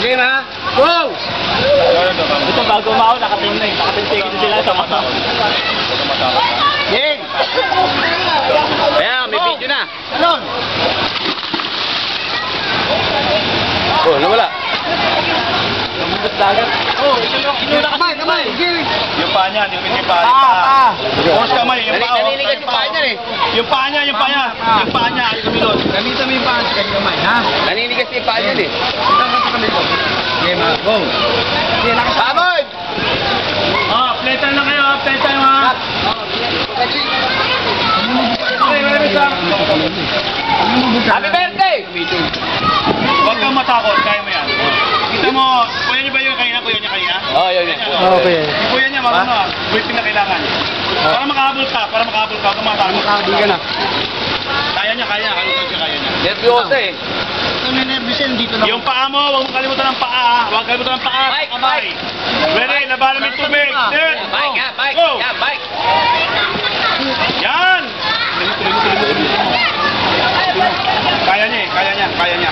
Okay na? Go! Ito bago umao, nakatim na eh. Nakatim sila sa mata. Game! Ayan, may video na. Alon! Oh, nawala. Oh, inuna kamay, kamay. Yung paa niya, yung yung paa. Ah, ah. Boss kamay, yung paa. oh. Naninigas yung paa niya eh. Yung paa niya, yung paa niya. Yung paa niya, yung kumilot. Gamitan mo yung paa sa kanyang kamay, ha? Naninigas yung paa niya eh. Game, ha? Go. Sabod! Ah, playtime lang kayo, ah, playtime ha. Okay, isa. Happy birthday! Huwag kang matakot, kaya mo yan. Kita mo, kuya niya ba yung kanina, kuya niya kanina? Oh, yun yun. Okay. Yung kuya niya, marunong ah. Briefing na kailangan. Para makahabol ka, para makahabol ka, huwag kang matakot. Makahabol ka na. Kaya niya, kaya, kalutag siya, kaya niya. Nervyoso eh. Michelle, dito na. Yung paa mo, huwag mo kalimutan ng paa. Ah. Huwag kalimutan ng paa. Bike, kamay. bike. Ready, laban namin tubig. Set, yeah, bike, yeah, bike. Yan. Eh. Kaya niya kaya niya, kaya niya.